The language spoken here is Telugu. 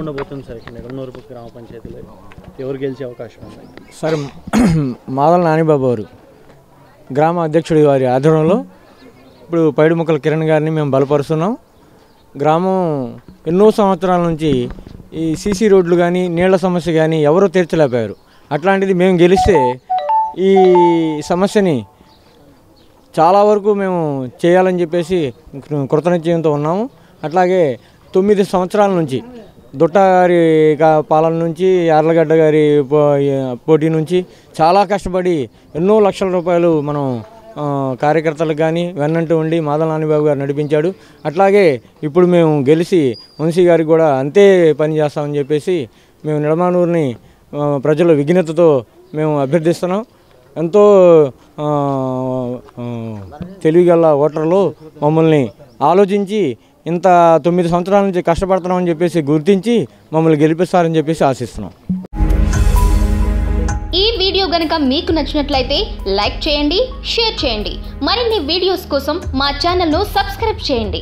ఉండబోతుంది సార్ ఇక్కడ నిడమనూరు గ్రామ పంచాయతీలో. ఎవరు గెలిచే అవకాశం ఉంది? సార్ మాదల నానిబాబు గారు గ్రామ అధ్యక్షుడి వారి ఆధ్వర్యంలో ఇప్పుడు పైడుముక్కల కిరణ్ గారిని మేము బలపరుస్తున్నాం. గ్రామం ఎన్నో సంవత్సరాల నుంచి ఈ సీసీ రోడ్లు కానీ నీళ్ళ సమస్య కానీ ఎవరూ తీర్చలేకపోయారు. అట్లాంటిది మేము గెలిస్తే ఈ సమస్యని చాలా వరకు మేము చేయాలని చెప్పేసి కృతనిశ్చయంతో ఉన్నాము. అట్లాగే తొమ్మిది సంవత్సరాల నుంచి దుట్ట గారి పాలన నుంచి యార్లగడ్డ గారి పో- పోటీ నుంచి చాలా కష్టపడి ఎన్నో లక్షల రూపాయలు మనం కార్యకర్తలకు కానీ వెన్నంటూ ఉండి మాదల నానిబాబు గారు నడిపించాడు. అట్లాగే ఇప్పుడు మేము గెలిచి వంశీ గారికి కూడా అంతే పని చేస్తామని చెప్పేసి మేము నిడమానూరుని ప్రజల విఘ్నతతో మేము అభ్యర్థిస్తున్నాం. ఎంతో తెలివిగల ఓటర్లు మమ్మల్ని ఆలోచించి ఇంత తొమ్మిది సంవత్సరాల నుంచి కష్టపడుతున్నామని చెప్పేసి గుర్తించి మమ్మల్ని గెలిపిస్తారని చెప్పేసి ఆశిస్తున్నాం. ఈ వీడియో గనక మీకు నచ్చినట్లయితే లైక్ చేయండి షేర్ చేయండి. మరిన్ని వీడియోస్ కోసం మా ఛానల్ను సబ్స్క్రైబ్ చేయండి.